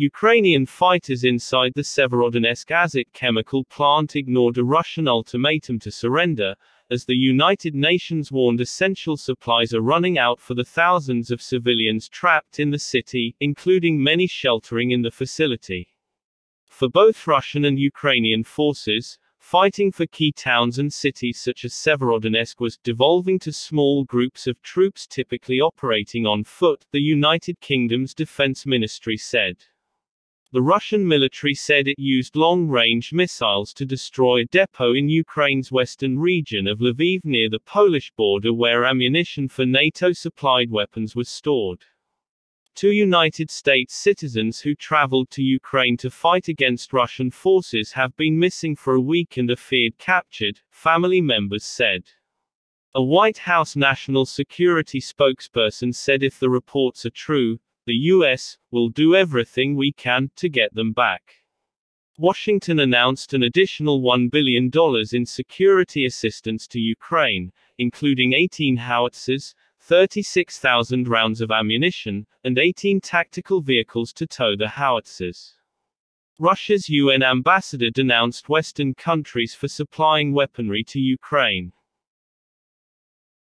Ukrainian fighters inside the Severodonetsk Azot chemical plant ignored a Russian ultimatum to surrender, as the United Nations warned essential supplies are running out for the thousands of civilians trapped in the city, including many sheltering in the facility. For both Russian and Ukrainian forces, fighting for key towns and cities such as Severodonetsk was devolving to small groups of troops typically operating on foot, the United Kingdom's defense ministry said. The Russian military said it used long-range missiles to destroy a depot in Ukraine's western region of Lviv near the Polish border where ammunition for NATO-supplied weapons was stored. Two United States citizens who traveled to Ukraine to fight against Russian forces have been missing for a week and are feared captured, family members said. A White House national security spokesperson said if the reports are true, the US will do everything we can to get them back. Washington announced an additional $1 billion in security assistance to Ukraine, including 18 howitzers, 36,000 rounds of ammunition, and 18 tactical vehicles to tow the howitzers. Russia's UN ambassador denounced Western countries for supplying weaponry to Ukraine.